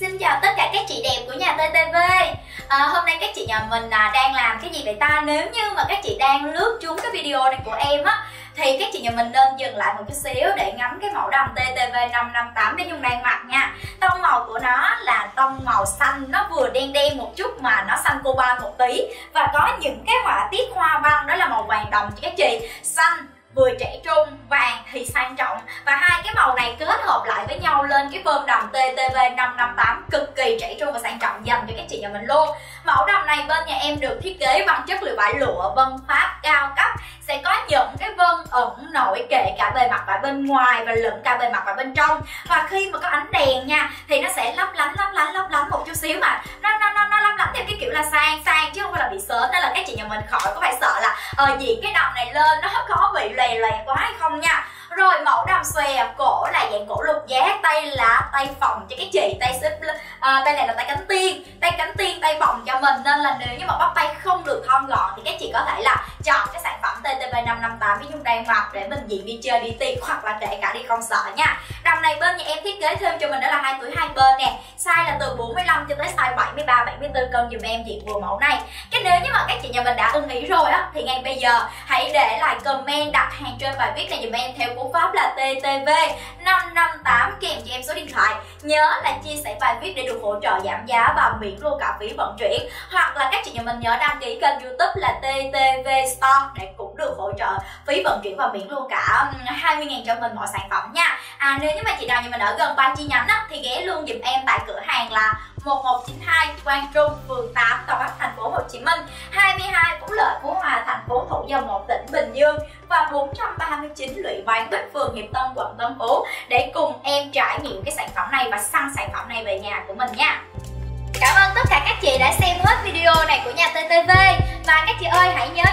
Xin chào tất cả các chị đẹp của nhà TTV à, ờ, Hôm nay các chị nhà mình à, đang làm cái gì vậy ta? Nếu như mà các chị đang lướt trúng cái video này của em á Thì các chị nhà mình nên dừng lại một chút xíu để ngắm cái mẫu đầm TTV 558 để Nhung đang mặc nha. Tông màu của nó là tông màu xanh. Nó vừa đen đen một chút mà nó xanh cobalt một tí. Và có những cái họa tiết hoa văn đó là màu vàng đồng cho các chị. Xanh vừa trẻ trung vàng thì sang trọng. Và hai cái màu này kết hợp lại lên cái bơm đầm TTV 558 cực kỳ trẻ trung và sang trọng dành cho các chị nhà mình luôn. Mẫu đầm này bên nhà em được thiết kế bằng chất liệu vải lụa vân pháp cao cấp. Sẽ có những cái vân ẩn nổi kể cả bề mặt và bên ngoài và lẫn cả bề mặt và bên trong. Và khi mà có ánh đèn nha thì nó sẽ lấp lánh lấp lánh lấp lánh một chút xíu mà. Nó nó nó, nó lấp lánh theo cái kiểu là sang sang chứ không phải là bị sớm nên là các chị nhà mình khỏi có phải sợ là ờ diện cái đầm này lên nó có bị lè lè quá hay không nha xòe cổ là dạng cổ lục giác tay là tay phòng cho các chị tay xếp à, tay này là tay cánh tiên. Tay cánh tiên tay phòng cho mình nên là nếu như mà bắp tay không được thon gọn thì các chị có thể là chọn cái sản phẩm TTV 558 với Nhung đang mặc để mình diện đi chơi, đi tiệc hoặc là kể cả đi công sở nha. Đầm này bên nhà em thiết kế thêm cho mình đó là hai túi hai bên nè. Size là từ 45 cho tới size 73 74 cân dùm em diện vừa mẫu này. Cái nếu như mà các chị nhà mình đã ưng ý rồi á, thì ngay bây giờ hãy để lại comment, đặt hàng trên bài viết này dùm em theo cú pháp là TTV 558 kèm cho em số điện thoại. Nhớ là chia sẻ bài viết để được hỗ trợ giảm giá và miễn luôn cả phí vận chuyển. Hoặc là các chị nhà mình nhớ đăng ký kênh youtube là TTV Store để được hỗ trợ phí vận chuyển và miễn luôn cả 20 ngàn cho mình mọi sản phẩm nha. À nếu như mà chị nào nhà mình ở gần ba chi nhánh á, thì ghé luôn dùm em tại cửa hàng là 1192 Quang Trung, phường 8, Tòa Bắc, thành phố Hồ Chí Minh 22 Phú Lợi, Phú Hòa, thành phố Thủ Dầu Một, tỉnh Bình Dương và 439 Lụy Văn Bích, phường Hiệp Tân, quận Tân Phú để cùng em trải nghiệm cái sản phẩm này và săn sản phẩm này về nhà của mình nha. Cảm ơn tất cả các chị đã xem hết video này của nhà TTV Và các chị ơi hãy nhớ